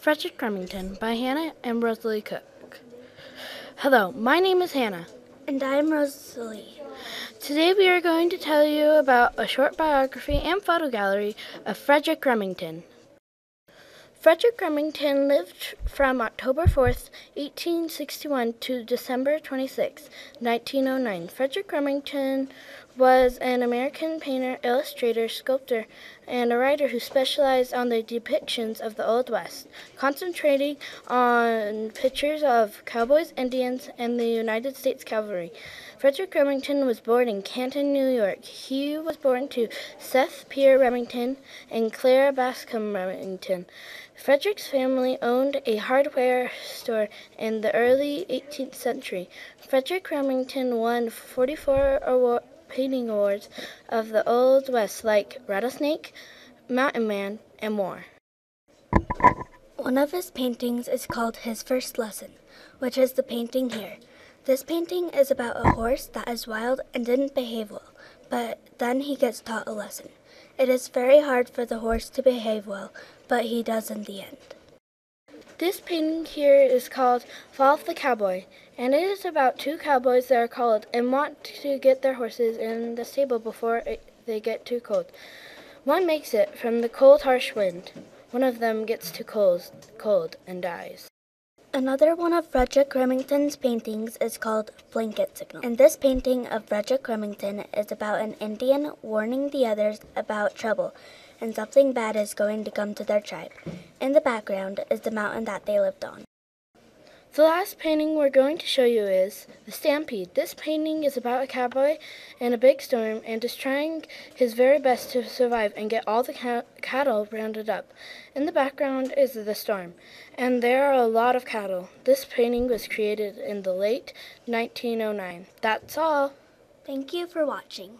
Frederic Remington by Hannah and Rosalie Cook. Hello, my name is Hannah. And I'm Rosalie. Today we are going to tell you about a short biography and photo gallery of Frederic Remington. Frederic Remington lived from October 4th, 1861 to December 26, 1909. Frederic Remington was an American painter, illustrator, sculptor, and a writer who specialized on the depictions of the Old West, concentrating on pictures of cowboys, Indians, and the United States Cavalry. Frederic Remington was born in Canton, New York. He was born to Seth Pierre Remington and Clara Bascom Remington. Frederic's family owned a hardware store in the early 18th century. Frederic Remington won 44 award, painting awards of the Old West, like Rattlesnake, Mountain Man, and more. One of his paintings is called His First Lesson, which is the painting here. This painting is about a horse that is wild and didn't behave well, but then he gets taught a lesson. It is very hard for the horse to behave well, but he does in the end. This painting here is called Fall of the Cowboy, and it is about two cowboys that are called and want to get their horses in the stable before it, they get too cold. One makes it from the cold, harsh wind. One of them gets too cold, cold and dies. Another one of Frederic Remington's paintings is called Blanket Signal. And this painting of Frederic Remington is about an Indian warning the others about trouble and something bad is going to come to their tribe. In the background is the mountain that they lived on. The last painting we're going to show you is The Stampede. This painting is about a cowboy in a big storm and is trying his very best to survive and get all the ca cattle rounded up. In the background is the storm, and there are a lot of cattle. This painting was created in the late 1909. That's all. Thank you for watching.